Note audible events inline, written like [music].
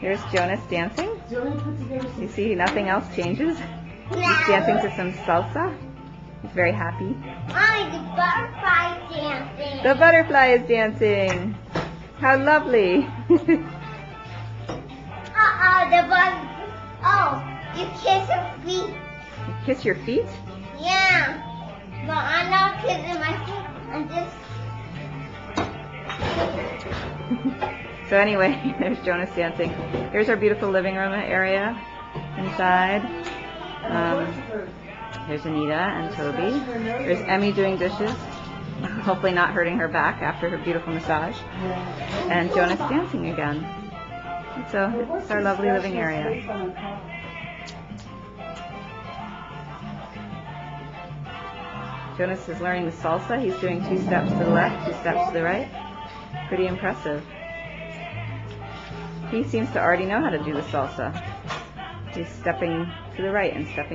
Here's Jonas dancing. Jonas put together some You see, nothing else changes. He's dancing to some salsa. He's very happy. Mommy, the butterfly dancing. The butterfly is dancing. How lovely. [laughs] Uh-oh, the bug. Oh, you kiss her feet. Kiss your feet? Yeah. But I'm not kissing my feet. I'm just... [laughs] So anyway, [laughs] there's Jonas dancing. Here's our beautiful living room area inside. Um, there's Anita and Toby. There's Emmy doing dishes. [laughs] Hopefully not hurting her back after her beautiful massage. And Jonas dancing again. So it's our lovely living area. Jonas is learning the salsa. He's doing two steps to the left, two steps to the right. Pretty impressive. He seems to already know how to do the salsa. He's stepping to the right and stepping